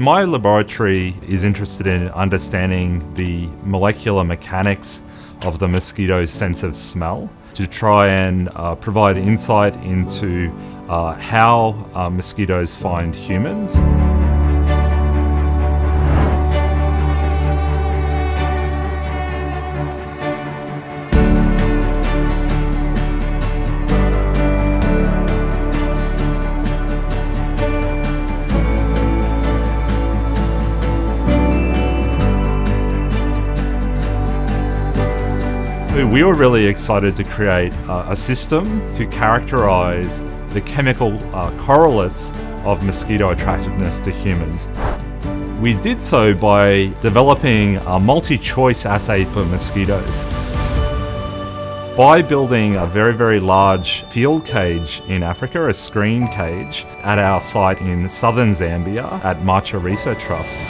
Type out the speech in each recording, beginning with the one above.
My laboratory is interested in understanding the molecular mechanics of the mosquito's sense of smell to try and uh, provide insight into uh, how uh, mosquitoes find humans. We were really excited to create uh, a system to characterize the chemical uh, correlates of mosquito attractiveness to humans. We did so by developing a multi-choice assay for mosquitoes. By building a very, very large field cage in Africa, a screen cage, at our site in southern Zambia at Macha Research Trust.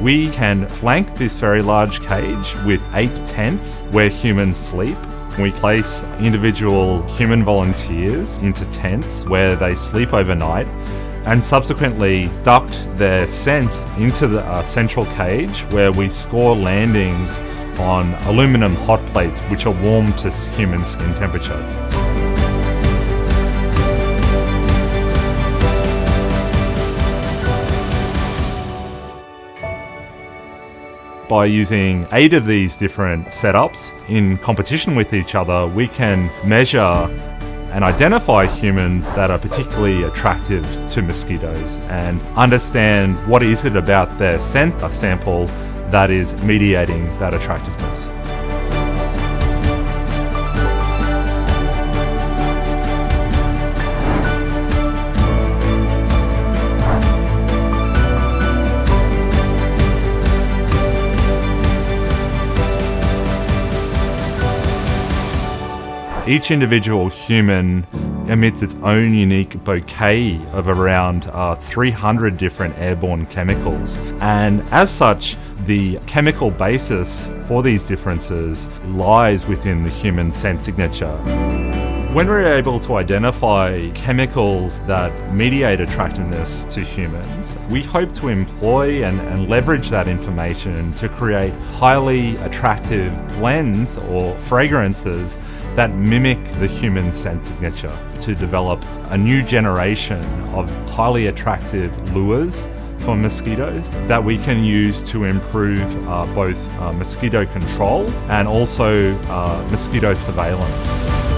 We can flank this very large cage with eight tents where humans sleep. We place individual human volunteers into tents where they sleep overnight and subsequently duct their scent into the uh, central cage where we score landings on aluminum hot plates which are warm to human skin temperatures. By using eight of these different setups in competition with each other, we can measure and identify humans that are particularly attractive to mosquitoes and understand what is it about their scent sample that is mediating that attractiveness. Each individual human emits its own unique bouquet of around uh, 300 different airborne chemicals. And as such, the chemical basis for these differences lies within the human scent signature. When we're able to identify chemicals that mediate attractiveness to humans, we hope to employ and, and, leverage that information to create highly attractive blends or fragrances that mimic the human scent signature to develop a new generation of highly attractive lures for mosquitoes that we can use to improve uh, both uh, mosquito control and also uh, mosquito surveillance.